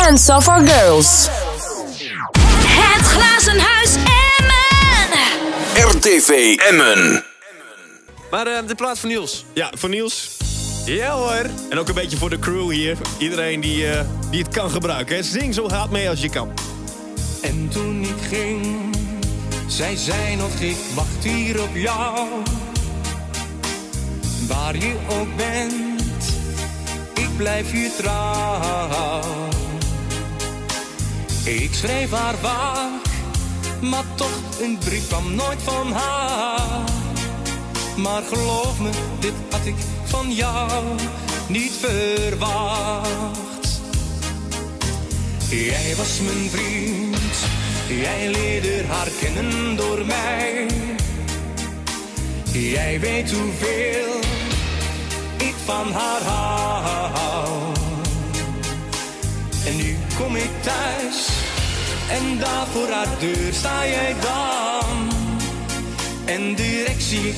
Hands Off Our Girls. Het glazen huis Emmen. RTV Emmen. Maar eh, de plaats van Niels. Ja, voor Niels. Ja hoor. En ook een beetje voor de crew hier. Iedereen die, eh, die het kan gebruiken. Hè. Zing zo hard mee als je kan. En toen ik ging, zij zei nog ik wacht hier op jou. Waar je ook bent, ik blijf je trouw. Ik schreef haar vaak, maar toch een brief kwam nooit van haar. Maar geloof me, dit had ik van jou niet verwacht. Jij was mijn vriend, jij leerde haar kennen door mij. Jij weet hoeveel ik van haar hou. En nu kom ik thuis en daar voor haar deur sta jij dan. En direct zie ik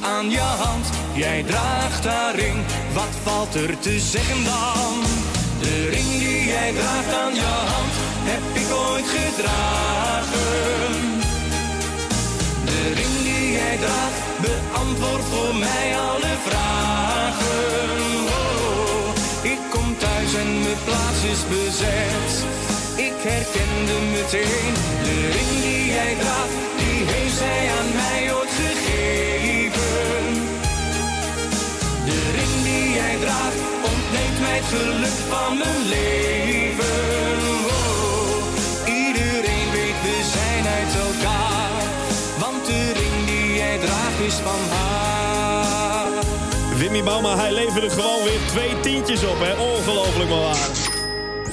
aan je hand, jij draagt haar ring. Wat valt er te zeggen dan? De ring die jij draagt aan je hand, heb ik ooit gedragen. De ring die jij draagt, beantwoordt voor mij alle vragen. Plaats is bezet. Ik herkende meteen de ring die jij draagt, die heeft zij aan mij ooit gegeven. De ring die jij draagt, ontneemt mij het geluk van mijn leven. Oh, iedereen weet we zijn uit elkaar, want de ring die jij draagt is van haar. Wimmy Bauma, hij leverde gewoon weer twee tientjes op. Hè. Ongelooflijk maar waar.